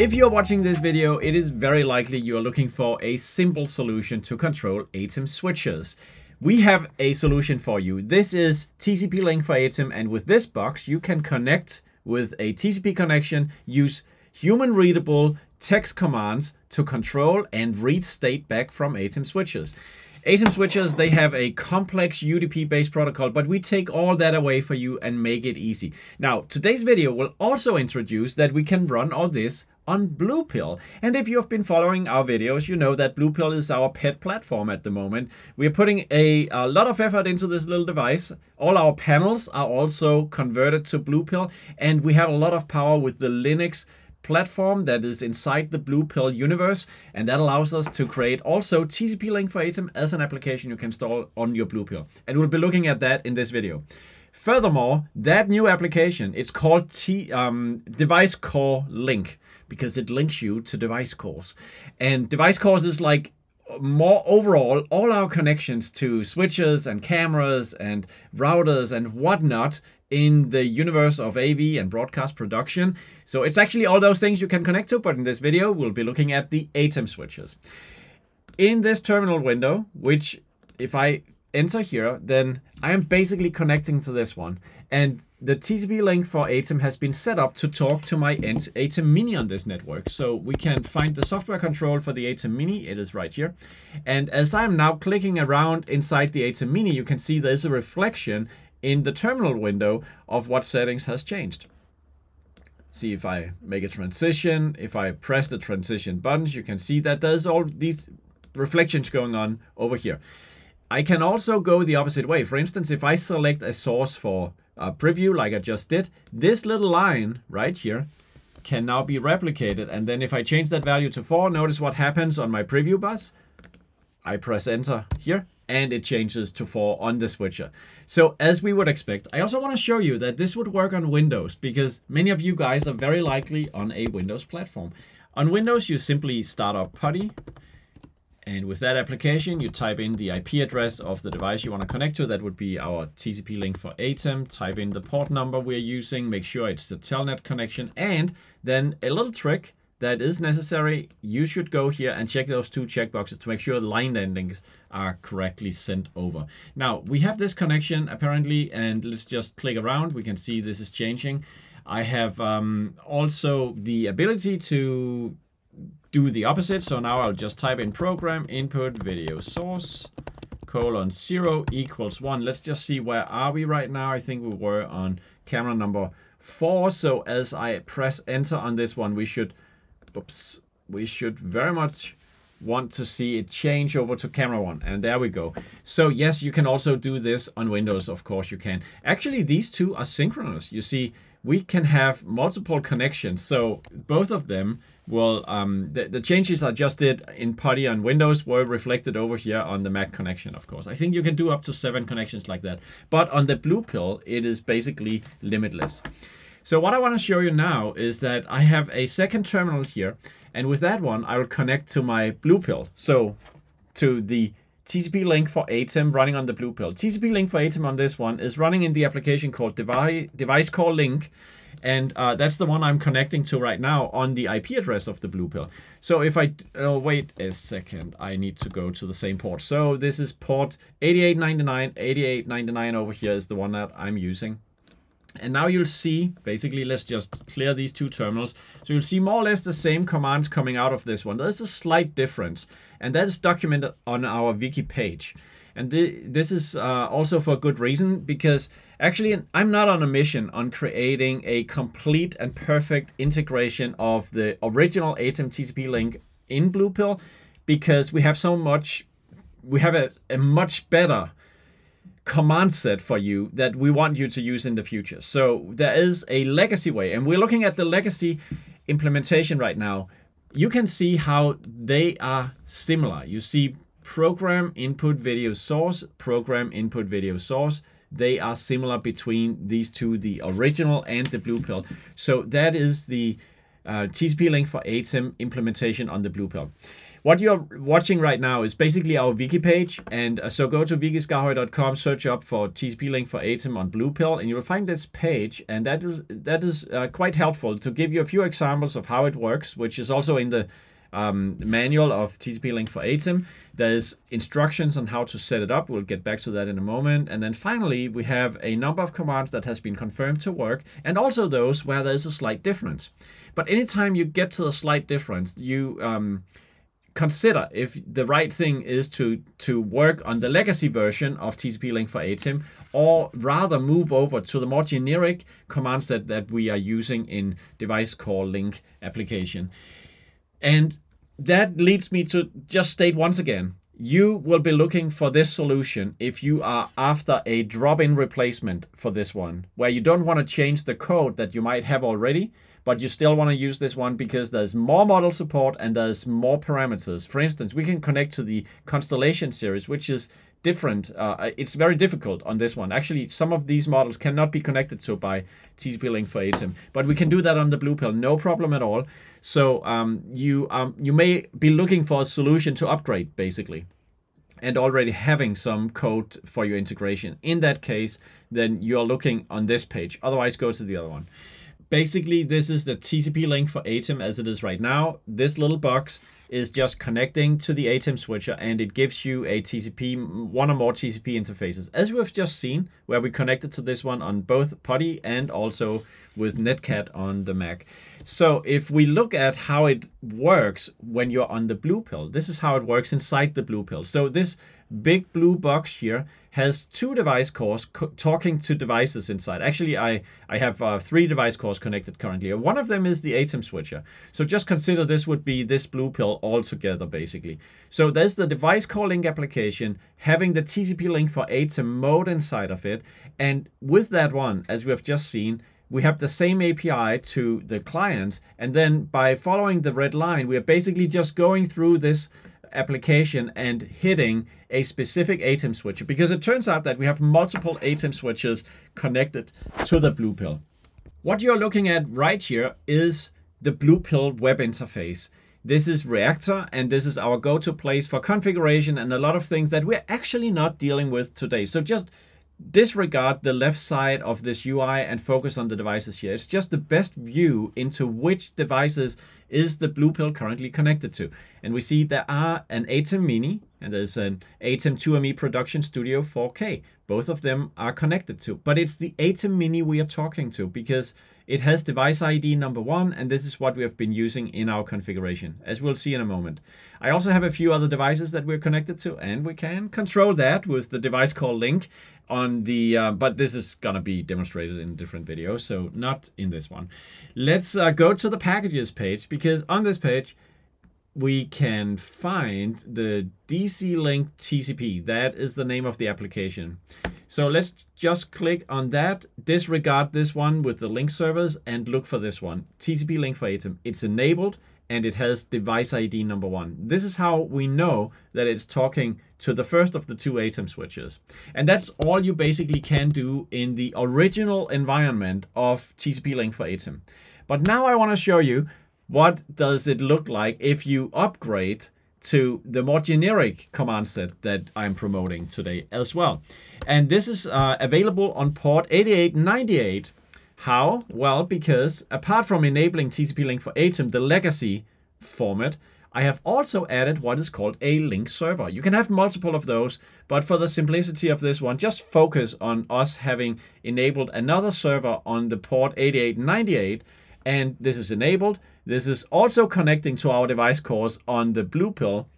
If you're watching this video, it is very likely you are looking for a simple solution to control ATEM switches. We have a solution for you. This is TCP Link for ATEM, and with this box, you can connect with a TCP connection, use human readable text commands to control and read state back from ATEM switches. ATEM switches, they have a complex UDP-based protocol, but we take all that away for you and make it easy. Now, today's video will also introduce that we can run all this on Bluepill. And if you have been following our videos, you know that Bluepill is our pet platform at the moment. We're putting a, a lot of effort into this little device. All our panels are also converted to Bluepill, and we have a lot of power with the Linux platform that is inside the Blue Pill universe, and that allows us to create also TCP link for ATEM as an application you can install on your Blue Pill. And we'll be looking at that in this video. Furthermore, that new application, it's called T, um, Device Core Link because it links you to device cores. And device cores is like more overall, all our connections to switches and cameras and routers and whatnot in the universe of AV and broadcast production. So it's actually all those things you can connect to, but in this video, we'll be looking at the ATEM switches. In this terminal window, which if I enter here, then I am basically connecting to this one. And the TCP link for ATEM has been set up to talk to my ATEM Mini on this network. So we can find the software control for the ATEM Mini. It is right here. And as I'm now clicking around inside the ATEM Mini, you can see there's a reflection in the terminal window of what settings has changed. See if I make a transition, if I press the transition buttons, you can see that there's all these reflections going on over here. I can also go the opposite way. For instance, if I select a source for a preview like I just did, this little line right here can now be replicated. And then if I change that value to 4, notice what happens on my preview bus. I press enter here and it changes to 4 on the switcher. So as we would expect, I also want to show you that this would work on Windows because many of you guys are very likely on a Windows platform. On Windows, you simply start up PuTTY. And with that application, you type in the IP address of the device you want to connect to. That would be our TCP link for ATEM. Type in the port number we're using. Make sure it's the Telnet connection. And then a little trick that is necessary, you should go here and check those two checkboxes to make sure line endings are correctly sent over. Now, we have this connection apparently, and let's just click around. We can see this is changing. I have um, also the ability to do the opposite. So now I'll just type in program input video source colon zero equals one. Let's just see where are we right now. I think we were on camera number four. So as I press enter on this one, we should oops, we should very much want to see it change over to camera one and there we go. So yes you can also do this on windows of course you can. Actually these two are synchronous. You see we can have multiple connections. So both of them will um, the, the changes I just did in PuTTY on Windows were reflected over here on the Mac connection of course. I think you can do up to seven connections like that. But on the blue pill it is basically limitless so what I want to show you now is that I have a second terminal here, and with that one, I will connect to my blue pill. So to the TCP link for ATEM running on the blue pill. TCP link for ATEM on this one is running in the application called Device, device Core Link, and uh, that's the one I'm connecting to right now on the IP address of the blue pill. So if I, oh, wait a second, I need to go to the same port. So this is port 8899, 8899 over here is the one that I'm using. And now you'll see, basically, let's just clear these two terminals. So you'll see more or less the same commands coming out of this one. There's a slight difference, and that is documented on our wiki page. And th this is uh, also for a good reason, because actually I'm not on a mission on creating a complete and perfect integration of the original TCP link in Bluepill, because we have so much, we have a, a much better command set for you that we want you to use in the future. So there is a legacy way, and we're looking at the legacy implementation right now. You can see how they are similar. You see program input video source, program input video source. They are similar between these two, the original and the blue pill. So that is the uh, TCP link for ATEM implementation on the Bluepill. What you're watching right now is basically our wiki page. And uh, so go to wiki.skaarhoj.com, search up for TCP link for ATEM on Bluepill, and you will find this page. And that is that is uh, quite helpful to give you a few examples of how it works, which is also in the um, manual of TCP link for ATEM. There's instructions on how to set it up. We'll get back to that in a moment. And then finally, we have a number of commands that has been confirmed to work, and also those where there's a slight difference. But anytime you get to a slight difference, you um, consider if the right thing is to to work on the legacy version of TCP link for ATEM or rather move over to the more generic commands that, that we are using in device core link application. And that leads me to just state once again, you will be looking for this solution if you are after a drop-in replacement for this one, where you don't want to change the code that you might have already, but you still want to use this one because there's more model support and there's more parameters. For instance, we can connect to the Constellation series, which is different. Uh, it's very difficult on this one. Actually, some of these models cannot be connected to by TCP link for ATEM, but we can do that on the blue pill, no problem at all. So um, you um, you may be looking for a solution to upgrade, basically, and already having some code for your integration. In that case, then you are looking on this page. Otherwise, go to the other one. Basically, this is the TCP link for ATEM as it is right now. This little box is just connecting to the ATEM switcher and it gives you a TCP, one or more TCP interfaces. As we've just seen, where we connected to this one on both PuTTY and also with Netcat on the Mac. So if we look at how it works when you're on the blue pill, this is how it works inside the blue pill. So this big blue box here has two device cores talking to devices inside. Actually, I, I have uh, three device cores connected currently. One of them is the ATEM switcher. So just consider this would be this Bluepill altogether, basically. So there's the device core link application having the TCP link for ATEM mode inside of it. And with that one, as we have just seen, we have the same API to the clients. And then by following the red line, we are basically just going through this application and hitting a specific ATEM switcher because it turns out that we have multiple ATEM switches connected to the blue pill. What you're looking at right here is the blue pill web interface. This is Reactor and this is our go-to place for configuration and a lot of things that we're actually not dealing with today. So just disregard the left side of this UI and focus on the devices here. It's just the best view into which devices is the blue pill currently connected to. And we see there are an ATEM Mini and there's an ATEM 2ME Production Studio 4K. Both of them are connected to, but it's the ATEM Mini we are talking to because it has device ID number one, and this is what we have been using in our configuration, as we'll see in a moment. I also have a few other devices that we're connected to, and we can control that with the device core link on the, uh, but this is gonna be demonstrated in a different video, so not in this one. Let's uh, go to the packages page, because on this page, we can find the DC Link TCP. That is the name of the application. So let's just click on that, disregard this one with the link servers and look for this one, TCP link for ATEM. It's enabled and it has device ID number one. This is how we know that it's talking to the first of the two ATEM switches. And that's all you basically can do in the original environment of TCP link for ATEM. But now I want to show you what does it look like if you upgrade to the more generic command set that I'm promoting today as well. And this is uh, available on port 8898. How? Well, because apart from enabling TCP link for ATEM, the legacy format, I have also added what is called a link server. You can have multiple of those, but for the simplicity of this one, just focus on us having enabled another server on the port 8898 and this is enabled. This is also connecting to our device cores on the blue pill.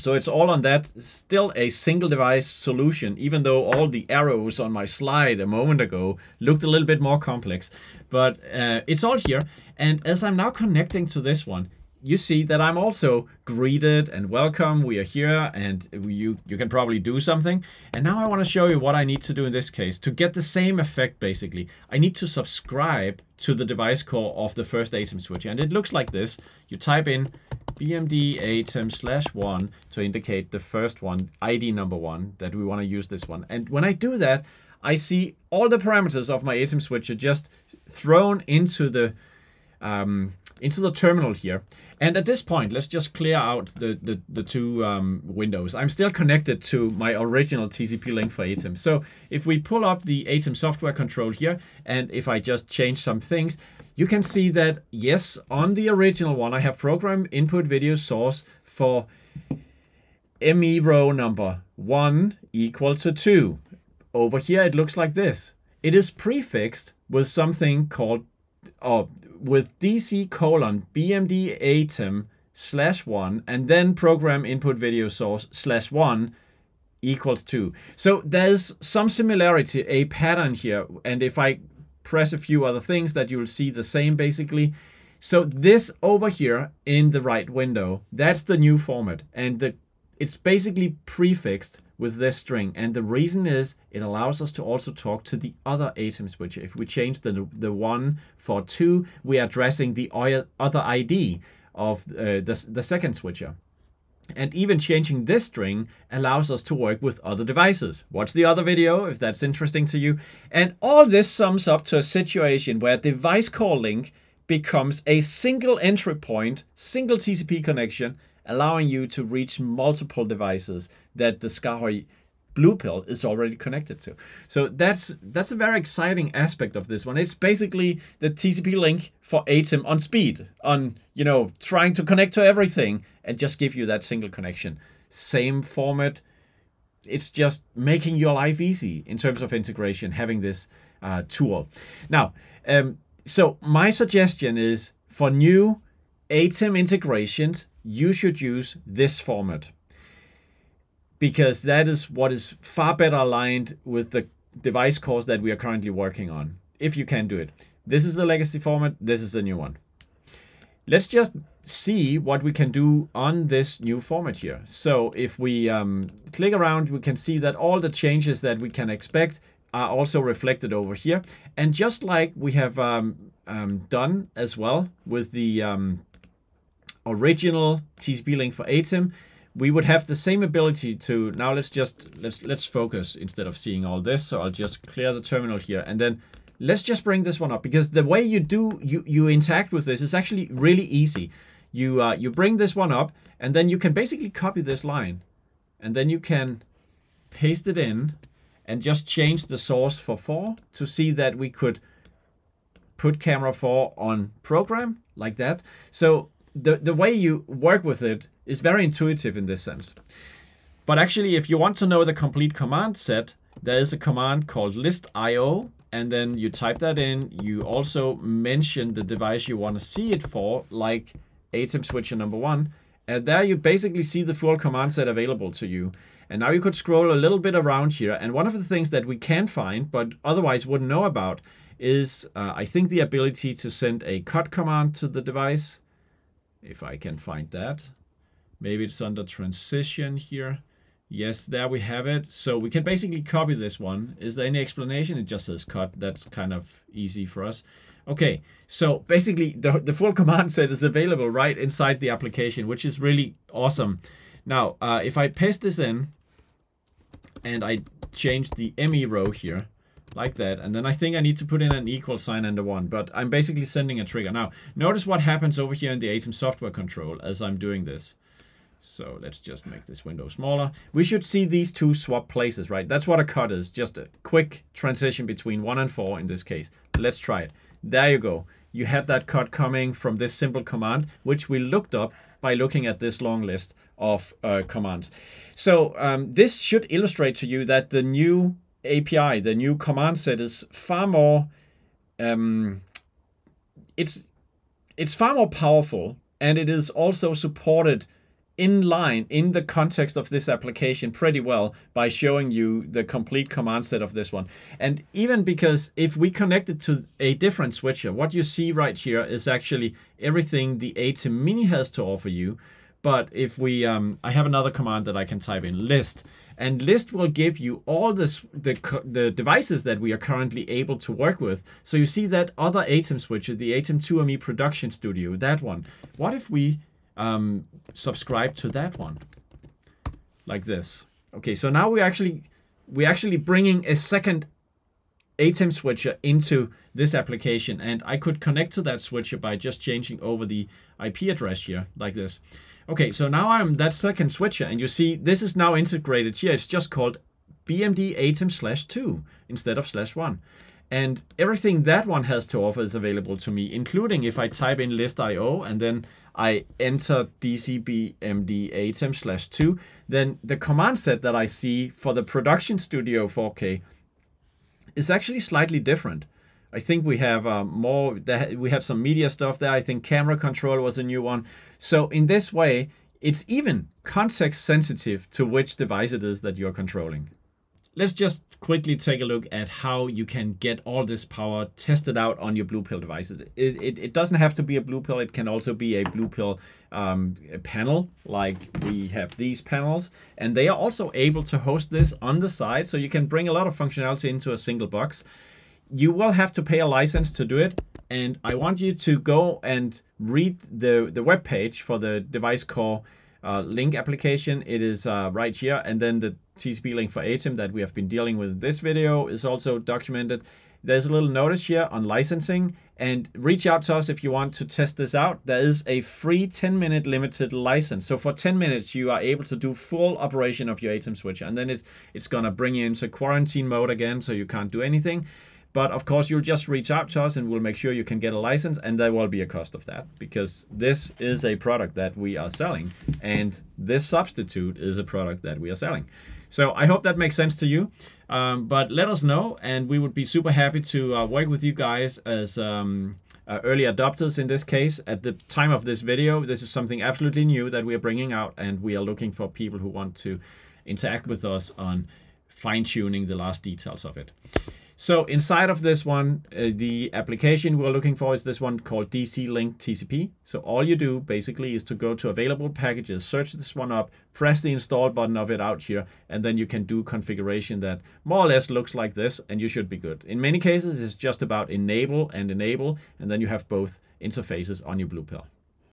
So it's all on that, still a single device solution, even though all the arrows on my slide a moment ago looked a little bit more complex. But uh, it's all here. And as I'm now connecting to this one, you see that I'm also greeted and welcome. We are here and you, you can probably do something. And now I want to show you what I need to do in this case to get the same effect basically. I need to subscribe to the device core of the first ATEM switch. And it looks like this. You type in bmd ATEM slash one to indicate the first one, ID number one, that we want to use this one. And when I do that, I see all the parameters of my ATEM switcher just thrown into the um, into the terminal here. And at this point, let's just clear out the, the, the two um, windows. I'm still connected to my original TCP link for ATEM. So if we pull up the ATEM software control here, and if I just change some things, you can see that, yes, on the original one, I have program input video source for ME row number 1 equal to 2. Over here, it looks like this. It is prefixed with something called, or with DC colon BMD ATEM slash 1 and then program input video source slash 1 equals 2. So there's some similarity, a pattern here. And if I press a few other things that you'll see the same basically. So this over here in the right window, that's the new format. And the, it's basically prefixed with this string. And the reason is it allows us to also talk to the other ATEM switcher. If we change the, the one for two, we are addressing the other ID of uh, the, the second switcher. And even changing this string allows us to work with other devices. Watch the other video if that's interesting to you. And all this sums up to a situation where device core link becomes a single entry point, single TCP connection, allowing you to reach multiple devices that the SKAARHOJ blue pill is already connected to. So that's that's a very exciting aspect of this one. It's basically the TCP link for ATEM on speed, on you know trying to connect to everything and just give you that single connection. Same format. It's just making your life easy in terms of integration, having this uh, tool. Now, um, so my suggestion is for new ATEM integrations, you should use this format because that is what is far better aligned with the device cores that we are currently working on, if you can do it. This is the legacy format, this is the new one. Let's just see what we can do on this new format here. So if we um, click around, we can see that all the changes that we can expect are also reflected over here. And just like we have um, um, done as well with the um, original TCP link for ATEM, we would have the same ability to now let's just let's let's focus instead of seeing all this. So i'll just clear the terminal here and then let's just bring this one up because the way you do you you interact with this is actually really easy. You uh, you bring this one up and then you can basically copy this line and then you can paste it in and just change the source for 4 to see that we could put camera 4 on program like that. So the the way you work with it is very intuitive in this sense. But actually, if you want to know the complete command set, there is a command called list IO, and then you type that in. You also mention the device you want to see it for, like ATEM switcher number one. And there you basically see the full command set available to you. And now you could scroll a little bit around here. And one of the things that we can find, but otherwise wouldn't know about, is uh, I think the ability to send a cut command to the device. If I can find that. Maybe it's under transition here. Yes, there we have it. So we can basically copy this one. Is there any explanation? It just says cut. That's kind of easy for us. Okay, so basically the, the full command set is available right inside the application, which is really awesome. Now, uh, if I paste this in and I change the ME row here, like that. And then I think I need to put in an equal sign and a one, but I'm basically sending a trigger. Now, notice what happens over here in the ATEM software control as I'm doing this. So let's just make this window smaller. We should see these two swap places, right? That's what a cut is, just a quick transition between one and four in this case. Let's try it. There you go. You had that cut coming from this simple command, which we looked up by looking at this long list of uh, commands. So um, this should illustrate to you that the new API, the new command set is far more, um, it's, it's far more powerful and it is also supported in line in the context of this application pretty well by showing you the complete command set of this one. And even because if we connect it to a different switcher, what you see right here is actually everything the ATEM Mini has to offer you. But if we, um, I have another command that I can type in list, and list will give you all this, the, the devices that we are currently able to work with. So you see that other ATEM switcher, the ATEM 2ME Production Studio, that one. What if we um, subscribe to that one like this. Okay, so now we actually we're actually bringing a second ATEM switcher into this application and I could connect to that switcher by just changing over the IP address here like this. Okay, so now I'm that second switcher and you see this is now integrated here. It's just called BMD ATEM slash 2 instead of slash 1. And everything that one has to offer is available to me, including if I type in list.io and then I enter DCBMD ATEM slash 2, then the command set that I see for the production studio 4K is actually slightly different. I think we have uh, more, we have some media stuff there. I think camera control was a new one. So in this way, it's even context sensitive to which device it is that you're controlling. Let's just quickly take a look at how you can get all this power tested out on your Blue Pill devices. It, it, it doesn't have to be a Blue Pill. It can also be a Blue Pill um, panel, like we have these panels. And they are also able to host this on the side, so you can bring a lot of functionality into a single box. You will have to pay a license to do it. And I want you to go and read the, the web page for the device core uh, link application. It is uh, right here. And then the TCP link for ATEM that we have been dealing with in this video is also documented. There's a little notice here on licensing and reach out to us if you want to test this out. There is a free 10 minute limited license. So for 10 minutes, you are able to do full operation of your ATEM switcher and then it's, it's gonna bring you into quarantine mode again so you can't do anything. But of course, you'll just reach out to us and we'll make sure you can get a license and there will be a cost of that because this is a product that we are selling and this substitute is a product that we are selling. So I hope that makes sense to you. Um, but let us know and we would be super happy to uh, work with you guys as um, uh, early adopters in this case. At the time of this video, this is something absolutely new that we are bringing out and we are looking for people who want to interact with us on fine tuning the last details of it. So inside of this one, uh, the application we're looking for is this one called DC Link TCP. So all you do basically is to go to available packages, search this one up, press the install button of it out here, and then you can do configuration that more or less looks like this, and you should be good. In many cases, it's just about enable and enable, and then you have both interfaces on your Blue Pill.